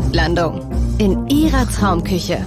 Punktlandung. In Ihrer Traumküche.